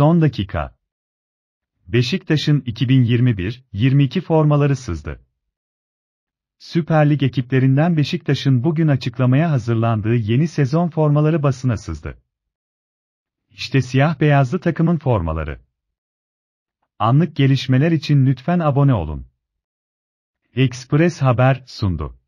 Son dakika. Beşiktaş'ın 2021-22 formaları sızdı. Süper Lig ekiplerinden Beşiktaş'ın bugün açıklamaya hazırlandığı yeni sezon formaları basına sızdı. İşte siyah beyazlı takımın formaları. Anlık gelişmeler için lütfen abone olun. Express Haber sundu.